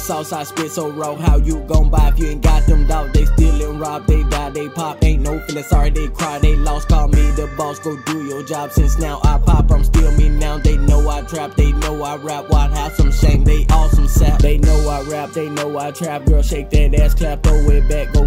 sauce, I spit so raw. How you gon' buy if you ain't got them dogs? They steal and rob, they die, they pop. Ain't no feeling sorry, they cry, they lost. Call me the boss, go do your job. Since now I pop, I'm still me now. They know I trap, they know I rap. Why'd have some shame? They awesome sap. They know I rap, they know I trap. Girl, shake that ass, clap, throw it back. Go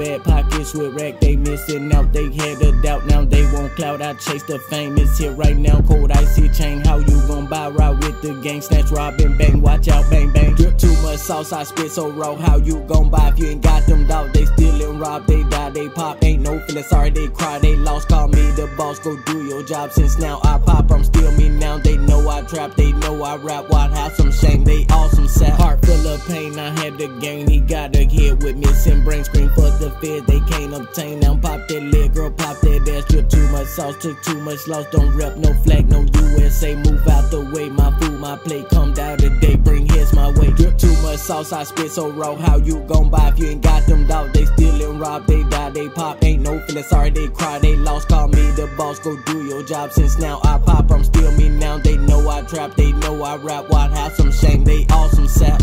bad pockets with rack. They missing out, they had a doubt. Now they won't cloud. I chase the fame. It's here right now. Cold icy chain. How you gon' buy right with the gang? Snatch, rob, and bang. Watch out, bang, bang. Drip too much sauce, I spit so raw. How you gon' buy if you ain't got them dogs? They steal and rob, they die, they pop. Ain't no feeling sorry, they cry, they lost. Call me the boss, go do your job. Since now I pop, I'm still me now. They know I trap, they know I rap. Why'd have some shame? They awesome sap. Heart full of pain, I had to gain. He got a hit with missing brain screen feds they can't obtain. Now pop that leg, girl, pop that ass. Drip too much sauce, took too much loss. Don't rep, no flag, no USA. Move out the way, my food, my plate. Come down today, bring hits my way. Drip too much sauce, I spit so raw. How you gon' buy if you ain't got them dogs? They steal and rob, they die, they pop. Ain't no feeling sorry, they cry, they lost. Call me the boss, go do your job. Since now I pop, I'm still me now. They know I trap, they know I rap. Why'd have some shame? They awesome sap.